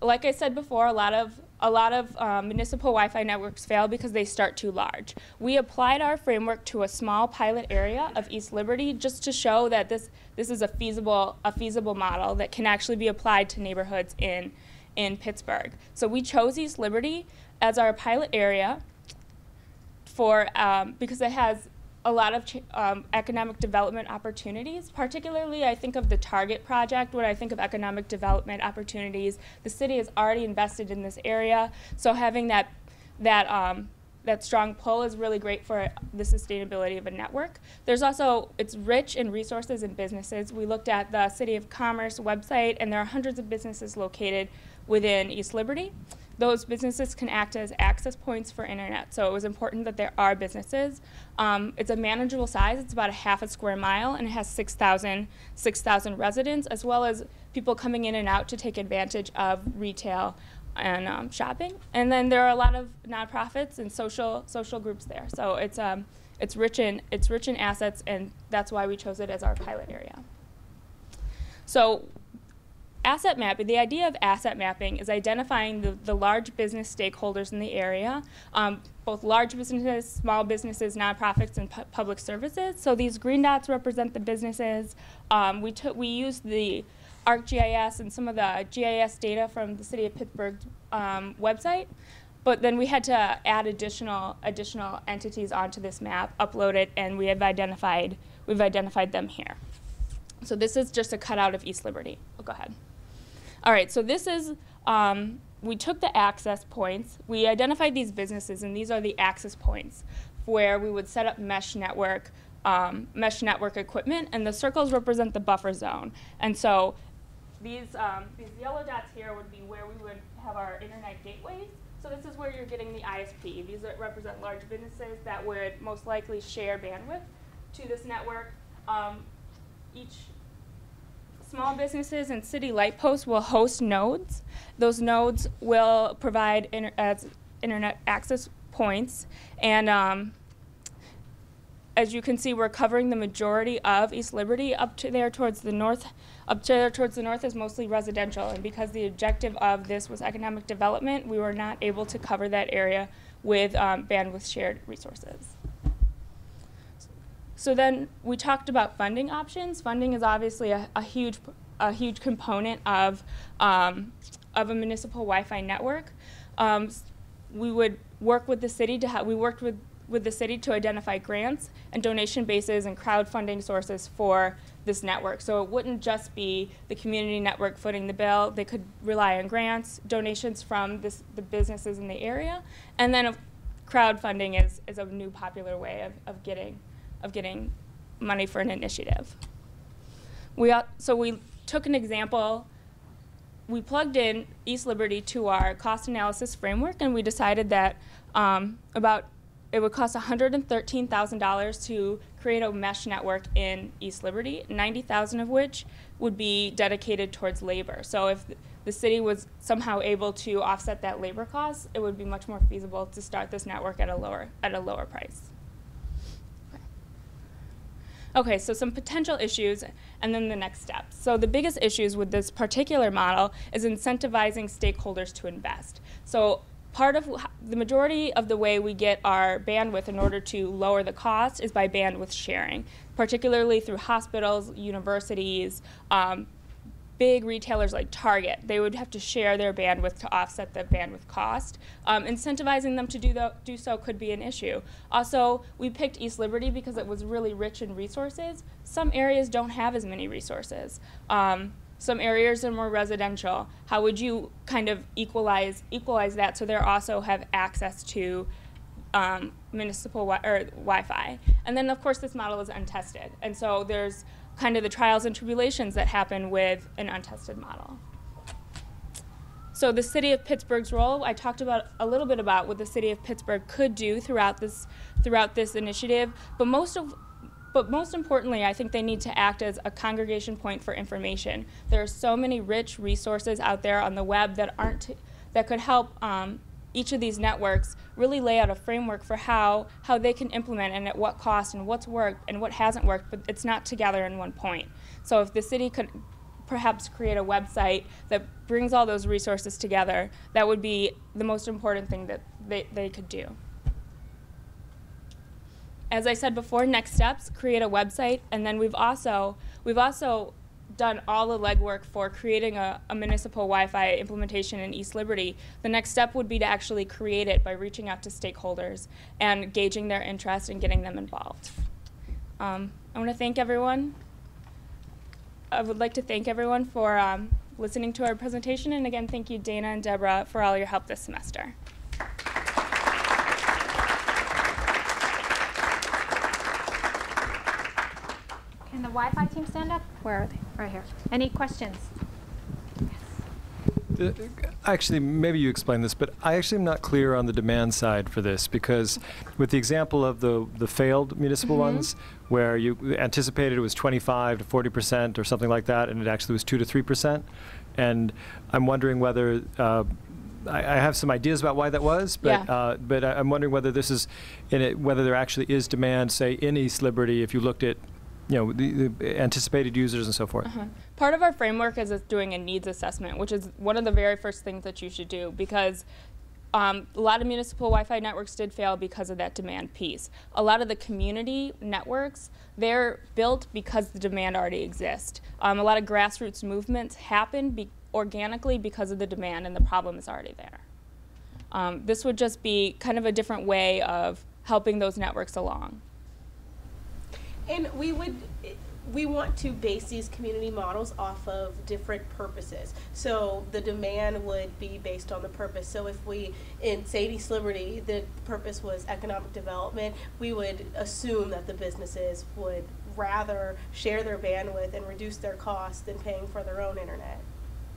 like I said before, a lot of a lot of um, municipal Wi-Fi networks fail because they start too large. We applied our framework to a small pilot area of East Liberty just to show that this, this is a feasible, a feasible model that can actually be applied to neighborhoods in, in Pittsburgh. So we chose East Liberty as our pilot area for, um, because it has a lot of um, economic development opportunities. Particularly, I think of the Target project. When I think of economic development opportunities, the city has already invested in this area. So having that that um, that strong pull is really great for the sustainability of a network. There's also, it's rich in resources and businesses. We looked at the City of Commerce website, and there are hundreds of businesses located within East Liberty those businesses can act as access points for internet. So it was important that there are businesses. Um, it's a manageable size. It's about a half a square mile, and it has 6,000 6, residents, as well as people coming in and out to take advantage of retail and um, shopping. And then there are a lot of nonprofits and social social groups there. So it's um, it's rich in it's rich in assets, and that's why we chose it as our pilot area. So asset mapping, the idea of asset mapping is identifying the, the large business stakeholders in the area, um, both large businesses, small businesses, nonprofits, and pu public services. So these green dots represent the businesses. Um, we took we used the ArcGIS and some of the GIS data from the City of Pittsburgh um, website. But then we had to add additional additional entities onto this map, upload it, and we have identified we've identified them here. So this is just a cutout of East Liberty. Oh, go ahead. All right, so this is, um, we took the access points, we identified these businesses, and these are the access points where we would set up mesh network, um, mesh network equipment, and the circles represent the buffer zone. And so these, um, these yellow dots here would be where we would have our internet gateways. So this is where you're getting the ISP. These represent large businesses that would most likely share bandwidth to this network. Um, each small businesses and city light posts will host nodes. Those nodes will provide inter as internet access points. And um, as you can see, we're covering the majority of East Liberty up to there towards the north. Up to there towards the north is mostly residential. And because the objective of this was economic development, we were not able to cover that area with um, bandwidth shared resources. So then we talked about funding options. Funding is obviously a, a huge, a huge component of, um, of a municipal Wi-Fi network. Um, we would work with the city to have, we worked with with the city to identify grants and donation bases and crowdfunding sources for this network. So it wouldn't just be the community network footing the bill. They could rely on grants, donations from this, the businesses in the area, and then crowdfunding is, is a new popular way of, of getting of getting money for an initiative. We so we took an example. We plugged in East Liberty to our cost analysis framework, and we decided that um, about it would cost $113,000 to create a mesh network in East Liberty, 90,000 of which would be dedicated towards labor. So if the city was somehow able to offset that labor cost, it would be much more feasible to start this network at a lower at a lower price. Okay, so some potential issues and then the next steps. So the biggest issues with this particular model is incentivizing stakeholders to invest. So part of the majority of the way we get our bandwidth in order to lower the cost is by bandwidth sharing, particularly through hospitals, universities, um, big retailers like Target, they would have to share their bandwidth to offset the bandwidth cost. Um, incentivizing them to do, the, do so could be an issue. Also, we picked East Liberty because it was really rich in resources. Some areas don't have as many resources. Um, some areas are more residential. How would you kind of equalize equalize that so they also have access to um, municipal wi or Wi-Fi? And then, of course, this model is untested, and so there's kind of the trials and tribulations that happen with an untested model. So the city of Pittsburgh's role, I talked about a little bit about what the city of Pittsburgh could do throughout this throughout this initiative, but most of but most importantly, I think they need to act as a congregation point for information. There are so many rich resources out there on the web that aren't that could help um, each of these networks really lay out a framework for how, how they can implement and at what cost and what's worked and what hasn't worked, but it's not together in one point. So if the city could perhaps create a website that brings all those resources together, that would be the most important thing that they, they could do. As I said before, next steps, create a website, and then we've also, we've also done all the legwork for creating a, a, municipal Wi-Fi implementation in East Liberty, the next step would be to actually create it by reaching out to stakeholders and gauging their interest and getting them involved. Um, I want to thank everyone. I would like to thank everyone for um, listening to our presentation, and again, thank you, Dana and Deborah, for all your help this semester. Can the Wi-Fi team stand up? Where are they? Right here. Any questions? Uh, actually, maybe you explain this, but I actually am not clear on the demand side for this because with the example of the, the failed municipal mm -hmm. ones, where you anticipated it was 25 to 40 percent or something like that, and it actually was 2 to 3 percent. And I'm wondering whether uh, I, I, have some ideas about why that was, but yeah. uh, but I'm wondering whether this is in it, whether there actually is demand, say in East Liberty, if you looked at you know, the, the anticipated users and so forth. Uh -huh. Part of our framework is doing a needs assessment, which is one of the very first things that you should do because um, a lot of municipal Wi-Fi networks did fail because of that demand piece. A lot of the community networks, they're built because the demand already exists. Um, a lot of grassroots movements happen be organically because of the demand and the problem is already there. Um, this would just be kind of a different way of helping those networks along. And we would we want to base these community models off of different purposes. So the demand would be based on the purpose. So if we, in say East Liberty, the purpose was economic development, we would assume that the businesses would rather share their bandwidth and reduce their costs than paying for their own internet.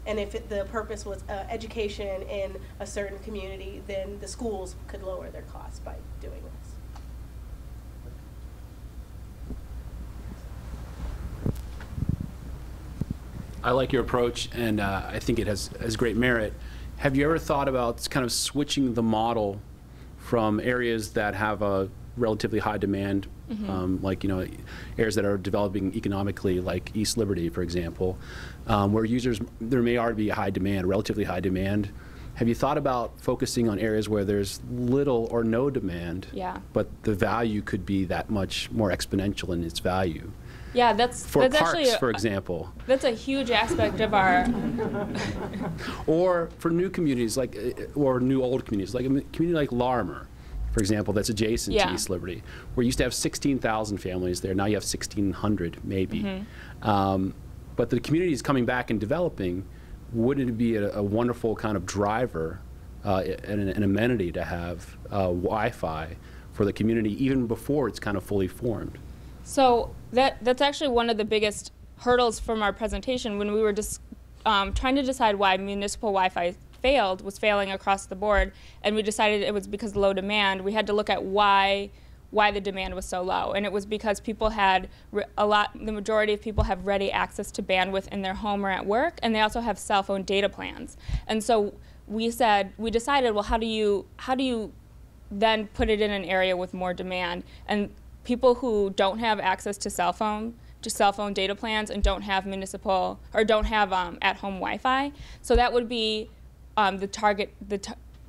And if it, the purpose was uh, education in a certain community, then the schools could lower their costs by doing this. I like your approach, and uh, I think it has, has great merit. Have you ever thought about kind of switching the model from areas that have a relatively high demand, mm -hmm. um, like you know, areas that are developing economically, like East Liberty, for example, um, where users there may already be a high demand, relatively high demand. Have you thought about focusing on areas where there's little or no demand, yeah. but the value could be that much more exponential in its value? Yeah, that's for that's parks, actually a, for example. That's a huge aspect of our. or for new communities like, uh, or new old communities, like a community like Larimer, for example, that's adjacent Yeah. to East Liberty, where you used to have 16,000 families there. Now you have 1,600, maybe. Mm-hmm. Um, but the community is coming back and developing. Wouldn't it be a, a wonderful kind of driver uh, and an, an amenity to have uh, Wi-Fi for the community even before it's kind of fully formed? So that that's actually one of the biggest hurdles from our presentation when we were just um, trying to decide why municipal Wi-Fi failed was failing across the board, and we decided it was because of low demand. We had to look at why why the demand was so low, and it was because people had a lot. The majority of people have ready access to bandwidth in their home or at work, and they also have cell phone data plans. And so we said we decided, well, how do you how do you then put it in an area with more demand. And people who don't have access to cell phone, to cell phone data plans, and don't have municipal or don't have um, at-home Wi-Fi, so that would be um, the target. The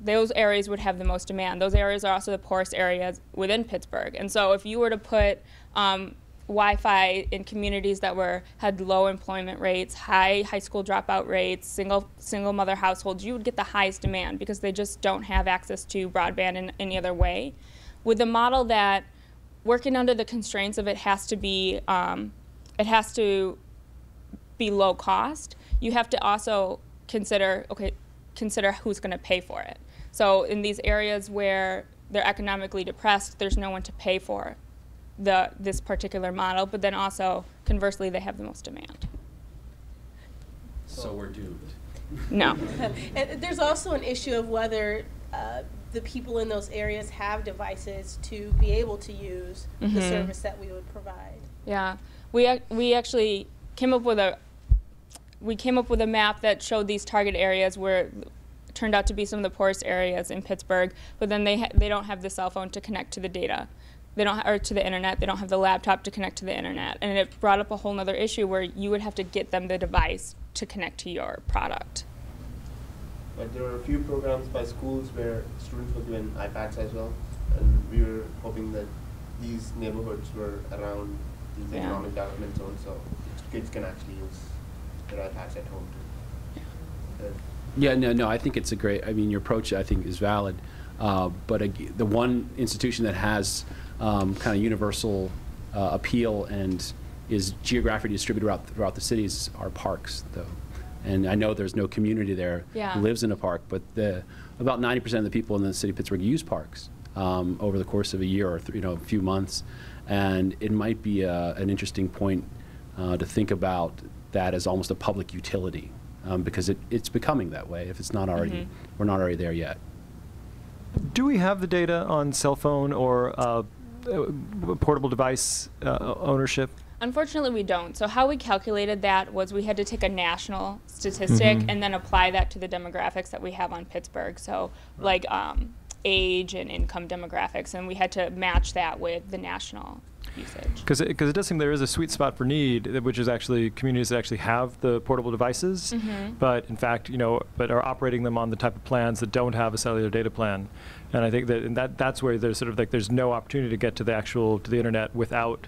those areas would have the most demand. Those areas are also the poorest areas within Pittsburgh. And so if you were to put um, Wi-Fi in communities that were had low employment rates, high high school dropout rates, single single mother households, you would get the highest demand because they just don't have access to broadband in any other way. With the model that working under the constraints of it has to be um, it has to be low cost, you have to also consider okay consider who's going to pay for it. So in these areas where they're economically depressed, there's no one to pay for the this particular model, but then also conversely they have the most demand. So we're doomed. No. and there's also an issue of whether uh, the people in those areas have devices to be able to use the Mhm. service that we would provide. Yeah, we ac- we actually came up with a we came up with a map that showed these target areas where it turned out to be some of the poorest areas in Pittsburgh. But then they ha- they don't have the cell phone to connect to the data, they don't ha- or to the internet. They don't have the laptop to connect to the internet, and it brought up a whole other issue where you would have to get them the device to connect to your product. But there were a few programs by schools where students were given iPads as well, and we were hoping that these neighborhoods were around these Yeah. economic development zones, so kids can actually use their iPads at home too. Uh, Yeah, no, no. I think it's a great. I mean, your approach I think is valid, uh, but ag- the one institution that has um, kind of universal uh, appeal and is geographically distributed throughout, throughout the cities are parks, though. And I know there's no community there Yeah. who lives in a park, but the, about 90% of the people in the city of Pittsburgh use parks um, over the course of a year or th- you know a few months, and it might be a, an interesting point uh, to think about that as almost a public utility um, because it, it's becoming that way. If it's not already, Mhm. we're not already there yet. Do we have the data on cell phone or uh, uh, portable device uh, ownership? Unfortunately, we don't. So how we calculated that was we had to take a national statistic Mhm. and then apply that to the demographics that we have on Pittsburgh. So like um, age and income demographics, and we had to match that with the national usage. Because it, it does seem there is a sweet spot for need, which is actually communities that actually have the portable devices, Mhm. but in fact, you know, but are operating them on the type of plans that don't have a cellular data plan. And I think that and that that's where there's sort of like there's no opportunity to get to the actual to the internet without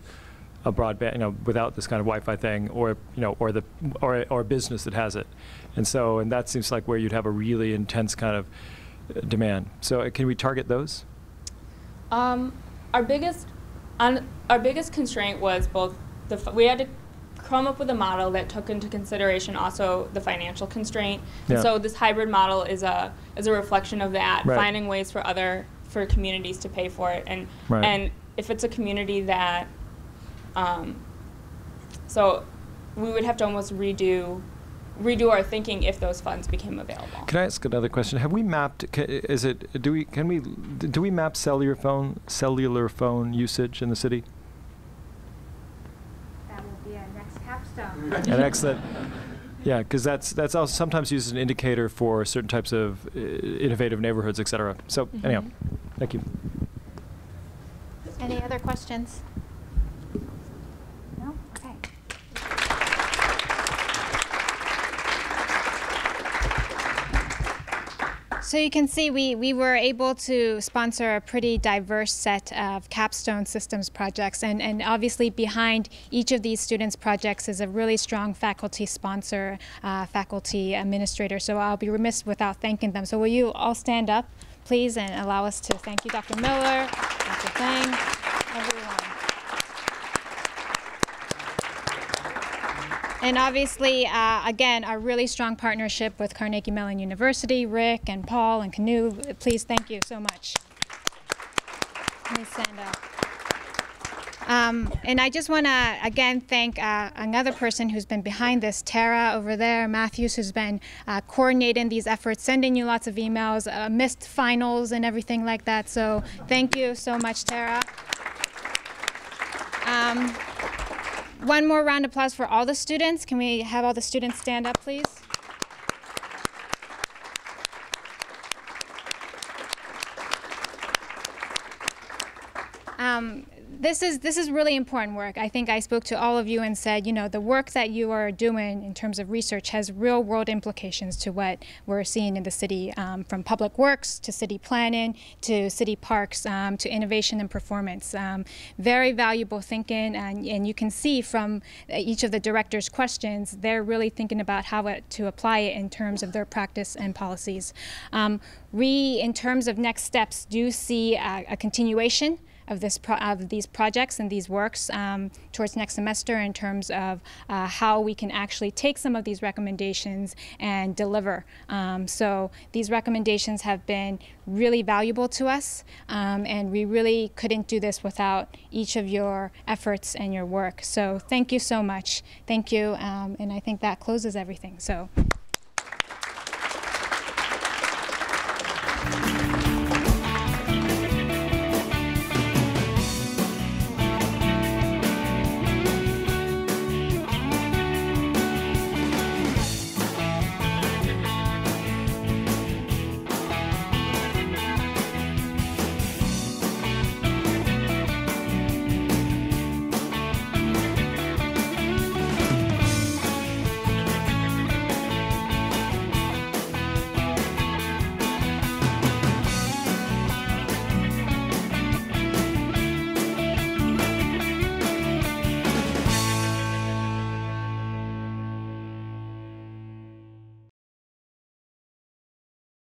a broadband, you know, without this kind of Wi-Fi thing, or you know, or the or or a business that has it. And so, and that seems like where you'd have a really intense kind of uh, demand. So, uh, can we target those? Um, our biggest, on, our biggest constraint was both the we had to come up with a model that took into consideration also the financial constraint. And Yeah. so this hybrid model is a is a reflection of that, Right. finding ways for other for communities to pay for it, and Right. and if it's a community that, um, so we would have to almost redo redo our thinking if those funds became available. Can I ask another question? Have we mapped? ca- Is it? Do we? Can we? Do we map cellular phone cellular phone usage in the city? That will be our next capstone. An excellent. Yeah, because that's that's also sometimes used as an indicator for certain types of uh, innovative neighborhoods, et cetera. So anyhow, Mhm. thank you. Any other questions? No? Okay. So you can see we, we were able to sponsor a pretty diverse set of capstone systems projects and, and obviously behind each of these students projects is a really strong faculty sponsor, uh, faculty administrator. So I'll be remiss without thanking them. So will you all stand up, please? and allow us to thank you, Dr. Miller, Dr. Thang, everyone. And obviously, uh, again, a really strong partnership with Carnegie Mellon University, Rick and Paul and Canoe. Please, thank you so much. Please stand up. Um, and I just want to again thank uh, another person who's been behind this, Tara over there, Matthews, who's been uh, coordinating these efforts, sending you lots of emails, uh, missed finals and everything like that. So thank you so much, Tara. Um, one more round of applause for all the students. Can we have all the students stand up, please? Um, this is this is really important work. I think I spoke to all of you and said, you know, the work that you are doing in terms of research has real world implications to what we're seeing in the city, um, from public works to city planning to city parks um, to innovation and performance. Um, very valuable thinking, and, and you can see from each of the directors' questions, they're really thinking about how it, to apply it in terms of their practice and policies. Um, we, in terms of next steps, do see a, a continuation of this of these projects and these works um, towards next semester in terms of uh, how we can actually take some of these recommendations and deliver. Um, so these recommendations have been really valuable to us, um, and we really couldn't do this without each of your efforts and your work. So thank you so much. Thank you, um, and I think that closes everything. So.